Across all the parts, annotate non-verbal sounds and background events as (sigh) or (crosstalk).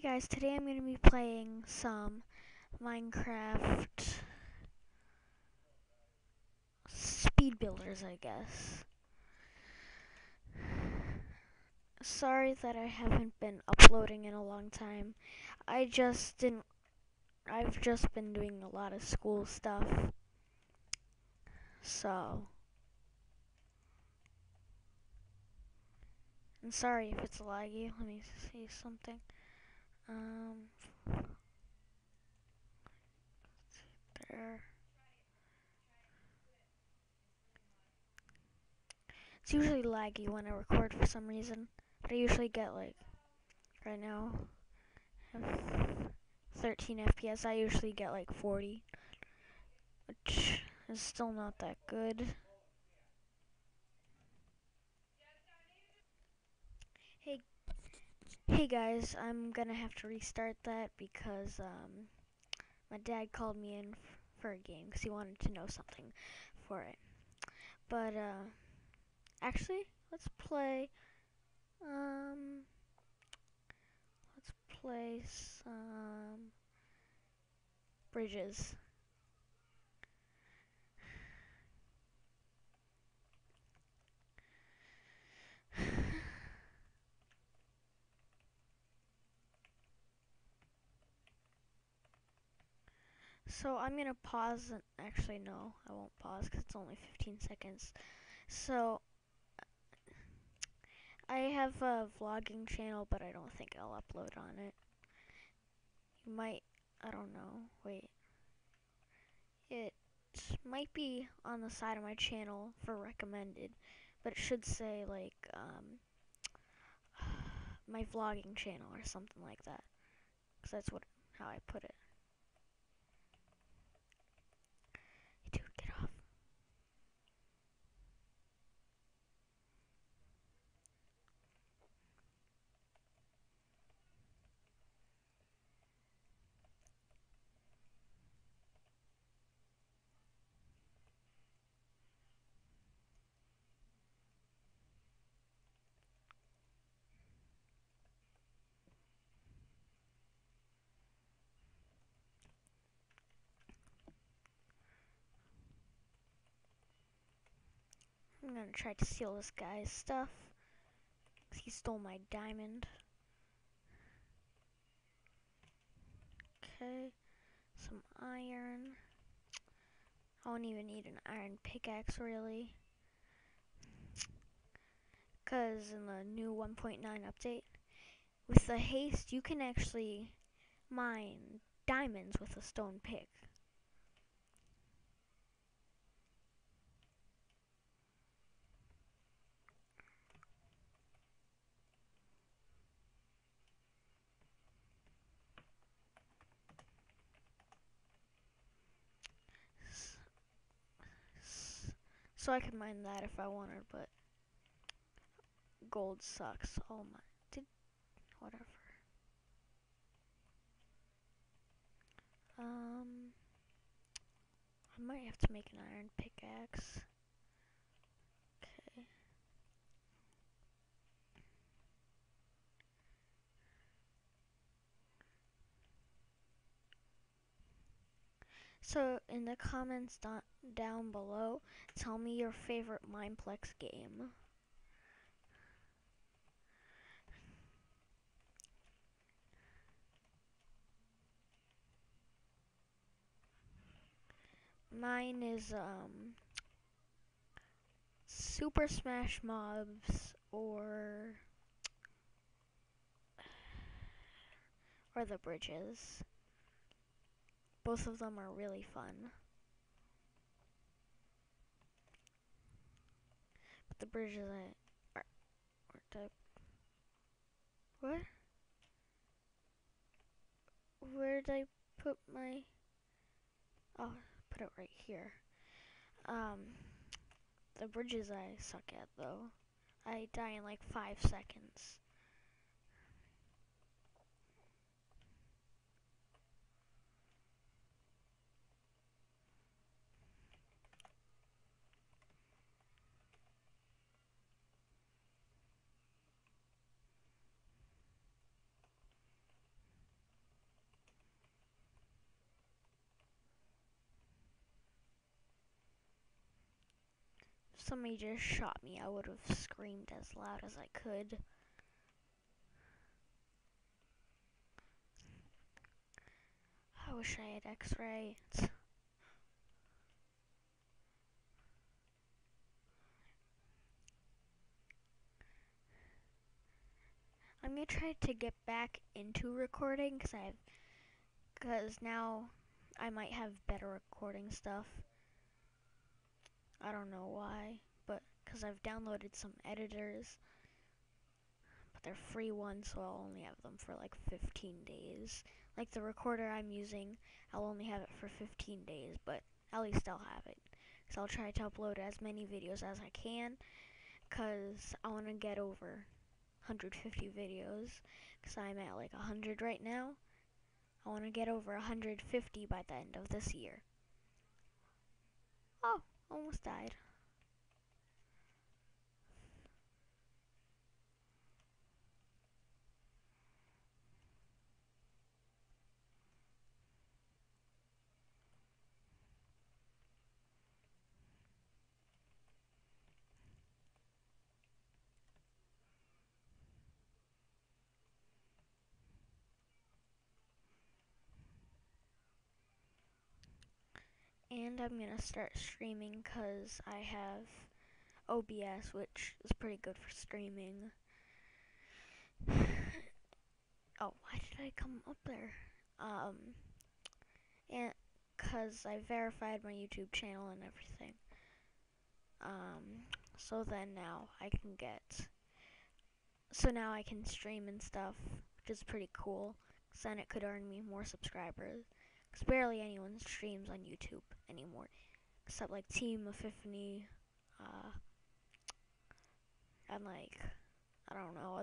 Hey guys, today I'm going to be playing some Minecraft speed builders, I guess. Sorry that I haven't been uploading in a long time. I just didn't, I've just been doing a lot of school stuff. So, and sorry if it's laggy. Let me see something. Um, there. It's usually laggy when I record for some reason, but I usually get like, right now, 13 FPS. I usually get like 40, which is still not that good. Hey, hey guys, I'm gonna have to restart that because um, my dad called me in for a game because he wanted to know something for it. But uh, actually, let's play. Um, let's play some bridges. So I'm gonna pause and actually no, I won't pause because it's only 15 seconds. So I have a vlogging channel, but I don't think I'll upload on it. You might, I don't know, wait. It might be on the side of my channel for recommended, but it should say like um, (sighs) my vlogging channel or something like that, because that's what how I put it. I'm gonna try to steal this guy's stuff. He stole my diamond. Okay, some iron. I don't even need an iron pickaxe really. Cause in the new 1.9 update, with the haste you can actually mine diamonds with a stone pick. So I could mine that if I wanted, but gold sucks. Oh my, did, whatever. Um, I might have to make an iron pickaxe. So in the comments down below, tell me your favorite Mineplex game. Mine is um Super Smash Mobs or or the bridges. Both of them are really fun. But the bridges I are, are type what? Where did I put my oh put it right here. Um the bridges I suck at though. I die in like five seconds. Somebody just shot me, I would have screamed as loud as I could. I wish I had x-ray. I'm gonna try to get back into recording because I've because now I might have better recording stuff. I don't know why, but because I've downloaded some editors, but they're free ones, so I'll only have them for like 15 days. Like the recorder I'm using, I'll only have it for 15 days, but at least I'll have it. So I'll try to upload as many videos as I can, because I want to get over 150 videos, because I'm at like 100 right now. I want to get over 150 by the end of this year. Oh, almoçar. And I'm gonna start streaming because I have OBS, which is pretty good for streaming. (sighs) oh, why did I come up there? Um, and because I verified my YouTube channel and everything. Um, so then now I can get, so now I can stream and stuff, which is pretty cool. Cause then it could earn me more subscribers. Because barely anyone streams on YouTube anymore. Except like Team Epiphany, uh, and like, I don't know,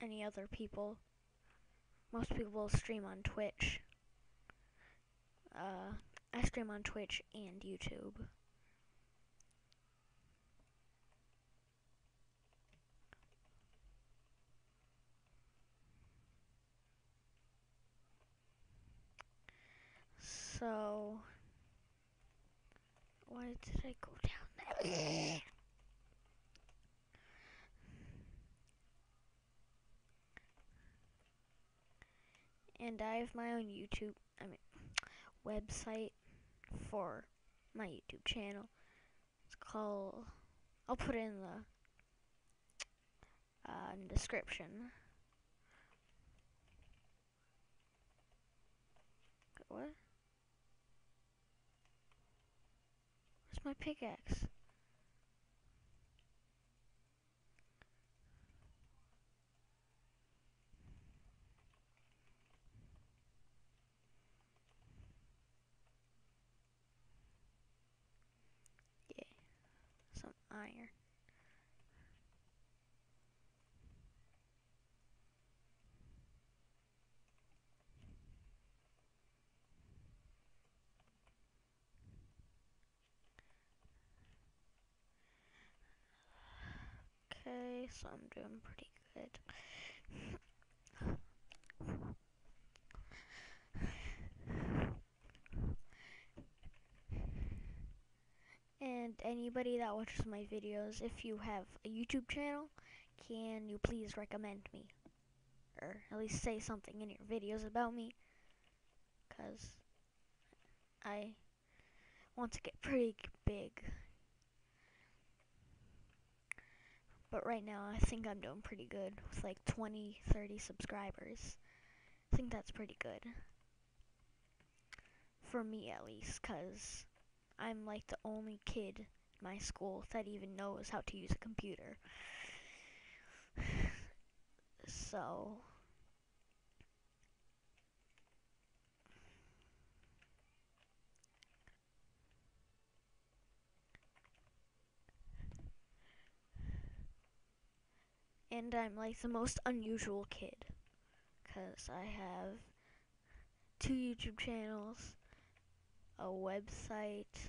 any other people. Most people stream on Twitch. Uh, I stream on Twitch and YouTube. So, why did I go down there? and I have my own YouTube, I mean, website for my YouTube channel. It's called, I'll put it in the uh, in the description. What? My pickaxe? Yeah, some iron. So I'm doing pretty good. And anybody that watches my videos, if you have a YouTube channel, can you please recommend me? Or at least say something in your videos about me. Because I want to get pretty big. But right now, I think I'm doing pretty good with like 20, 30 subscribers. I think that's pretty good. For me, at least, because I'm like the only kid in my school that even knows how to use a computer. (sighs) So, and I'm like the most unusual kid because I have two YouTube channels, a website,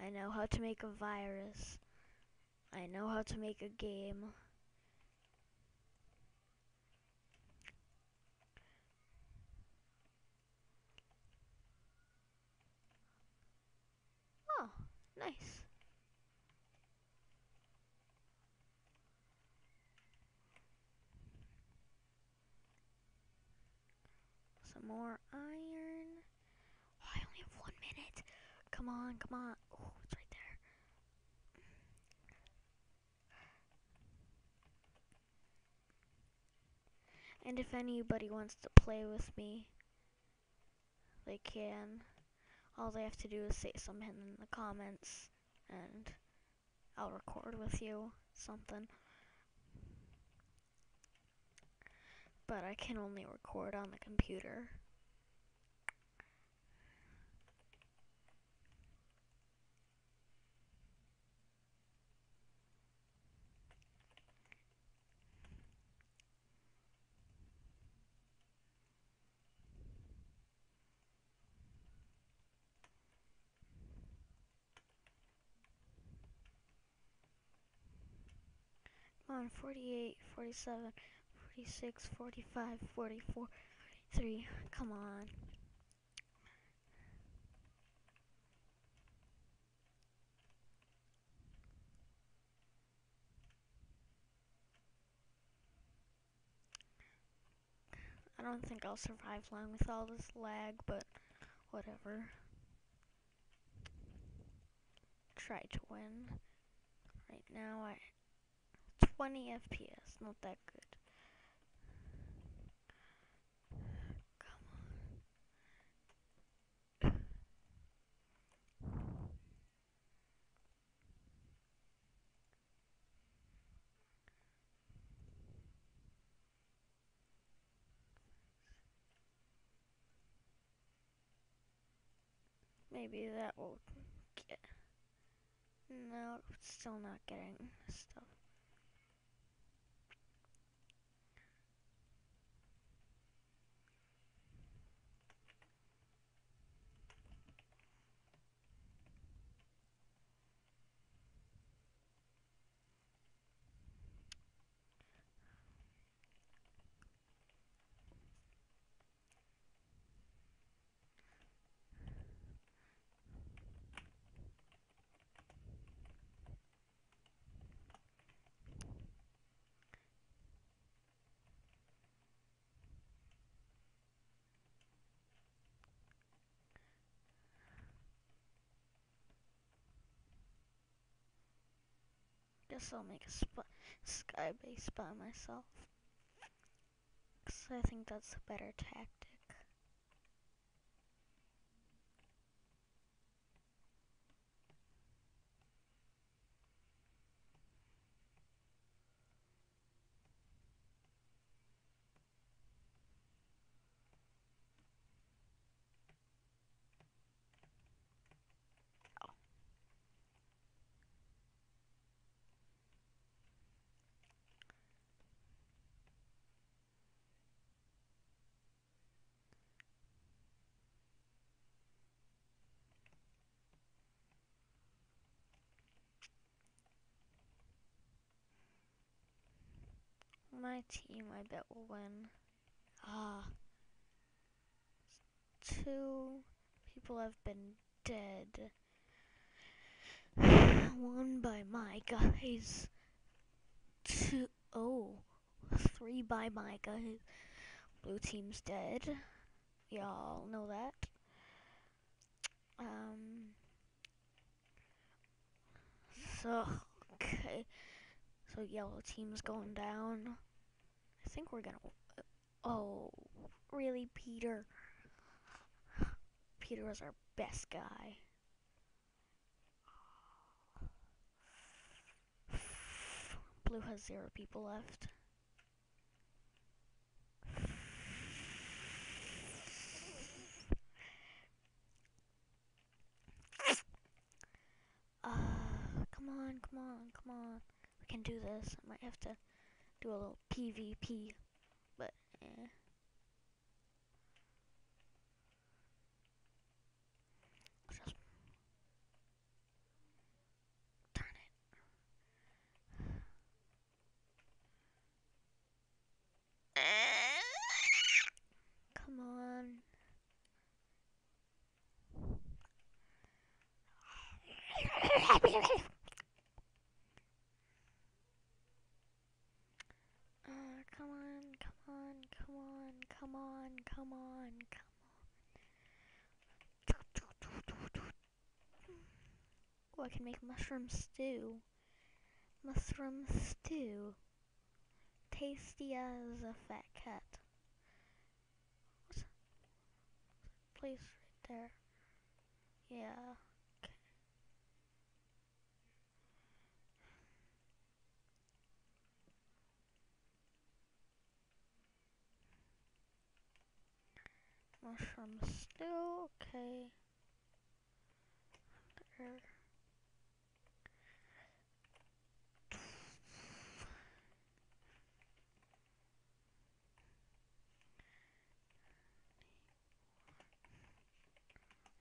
I know how to make a virus, I know how to make a game. Oh, nice. Some more iron. Oh, I only have one minute. Come on, come on. Oh, it's right there. And if anybody wants to play with me, they can. All they have to do is say something in the comments, and I'll record with you something. But I can only record on the computer. Come on, 48, 47, 46, 45, 44, 3. Come on. I don't think I'll survive long with all this lag, but whatever. Try to win. Right now I 20 FPS, not that good. Maybe that will get. No, still not getting stuff. Guess I'll make a sky base by myself. Cause I think that's a better tactic. My team, I bet, will win. Ah. Two people have been dead. (sighs) One by my guys. Two, oh, three by my guys. Blue team's dead. Y'all know that. Um. So, okay. So yellow team's going down. I think we're gonna. Oh, really, Peter? Peter was our best guy. Blue has zero people left. Uh, come on, come on, come on. We can do this. I might have to do a little PvP, but eh. Just darn it. Come on. Uh, come on, come on, come on. Oh, I can make mushroom stew. Mushroom stew. Tasty as a fat cat. Place right there? Yeah. Mushroom still okay. There.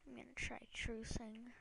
I'm gonna try trucing.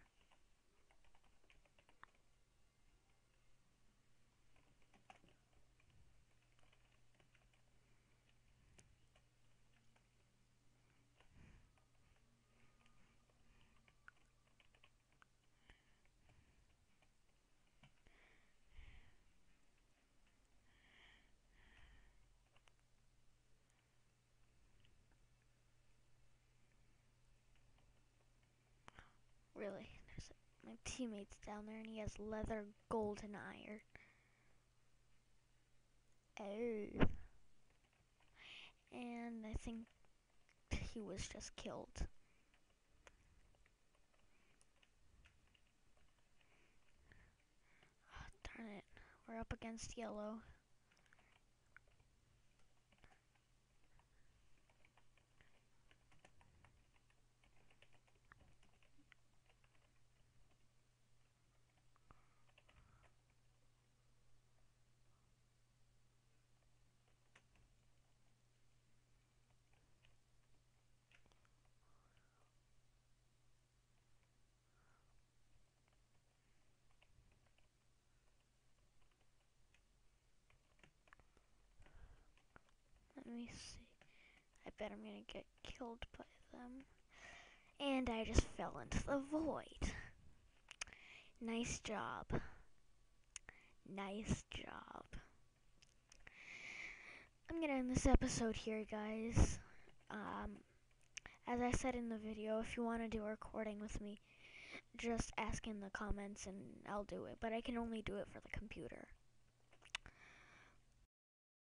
Really, there's my teammate's down there and he has leather, gold, and iron. Oh. And I think he was just killed. Oh, darn it. We're up against yellow. Me see. I bet I'm gonna get killed by them. And I just fell into the void. Nice job. Nice job. I'm gonna end this episode here, guys. Um, as I said in the video, if you want to do a recording with me, just ask in the comments and I'll do it. But I can only do it for the computer.